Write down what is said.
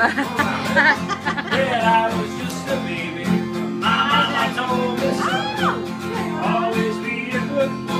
Yeah, I was just a baby, my mama told me, always be a good boy.